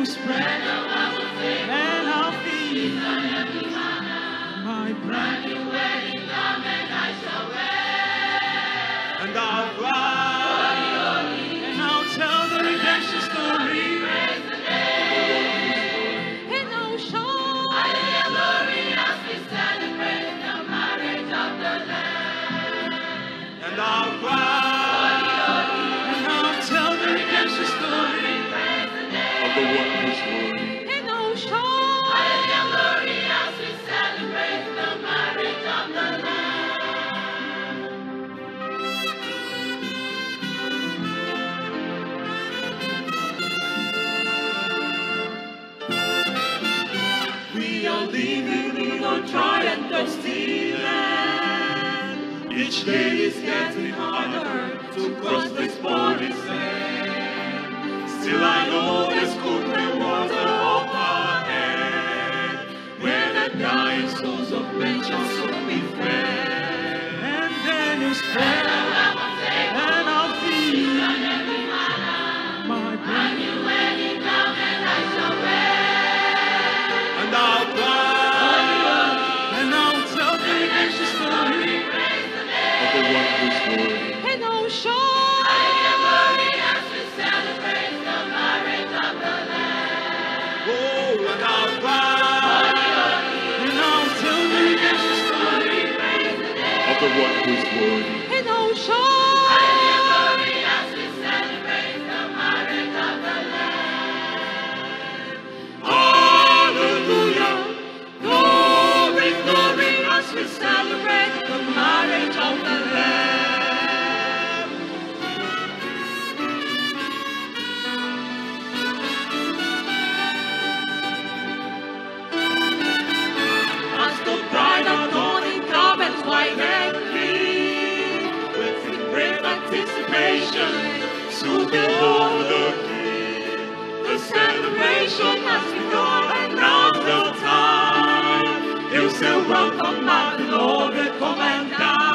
nos pés, pé na vida, my brand new wedding garment I shall wear, and I'll cry, and I'll tell the redemption story. And I'll of the one who's worthy. And I'll show. We celebrate the marriage of the Lamb. We are living in a dry and thirsty land. Each day is getting harder souls of the one who's worthy. and. Anticipation to behold the King. The celebration has begun, and now's the time. You still welcome my beloved, come and.